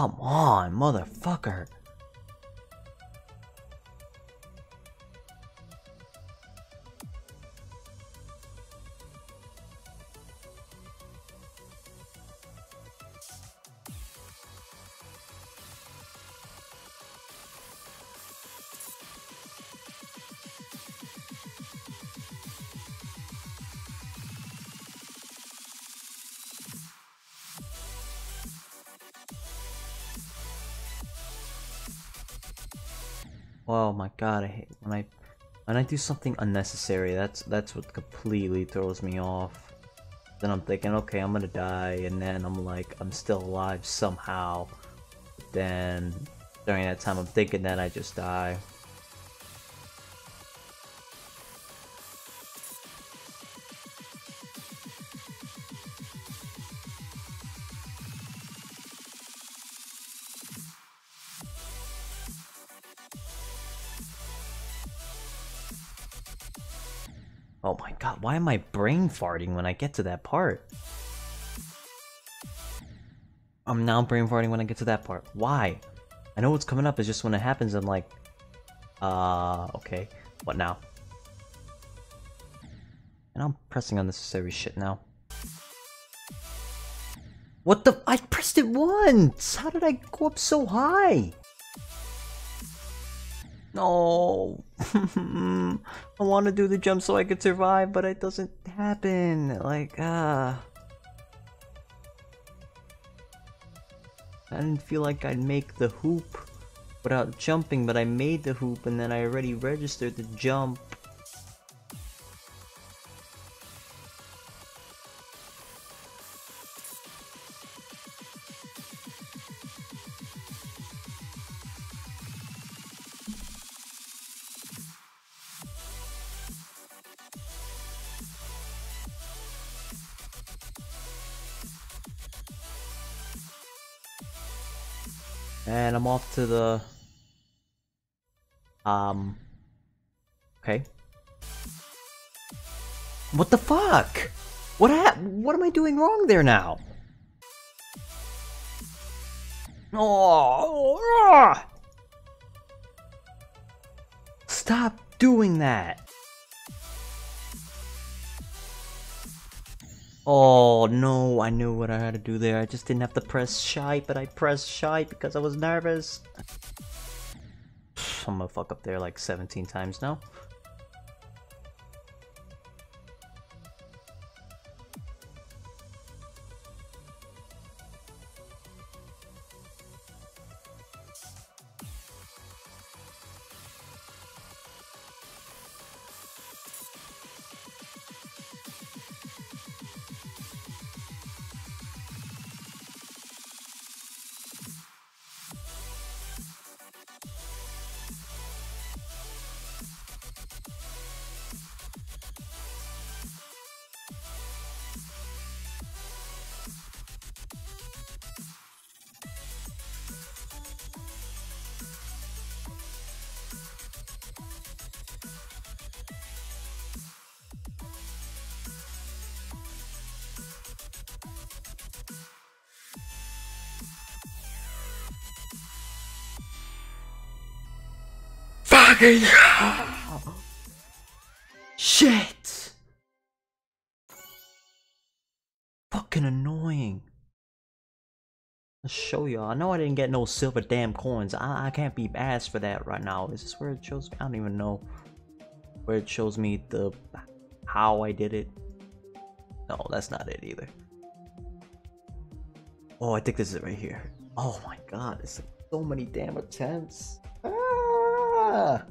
Come on, motherfucker. Oh my god, I hate when I when I do something unnecessary. That's that's what completely throws me off. Then I'm thinking, okay, I'm gonna die, and then I'm like, I'm still alive somehow. Then during that time, I'm thinking that I just die. Oh my god, why am I brain farting when I get to that part? I'm now brain farting when I get to that part. Why? I know what's coming up, it's just when it happens I'm like... Uh, okay. What now? And I'm pressing unnecessary shit now. What the- I pressed it once! How did I go up so high? No. I want to do the jump so I could survive, but it doesn't happen. Like, ah. Uh... I didn't feel like I'd make the hoop without jumping, but I made the hoop and then I already registered the jump. And I'm off to the... Um... Okay. What the fuck? What hap- What am I doing wrong there now? Oh! Stop doing that! Oh no, I knew what I had to do there. I just didn't have to press shy, but I pressed shy because I was nervous. I'm gonna fuck up there like 17 times now. Fucking Shit! Fucking annoying. Let's show y'all. I know I didn't get no silver damn coins. I, I can't be asked for that right now. Is this where it shows me? I don't even know where it shows me the how I did it. No, that's not it either. Oh, I think this is it right here. Oh my god, it's like so many damn attempts. Ah!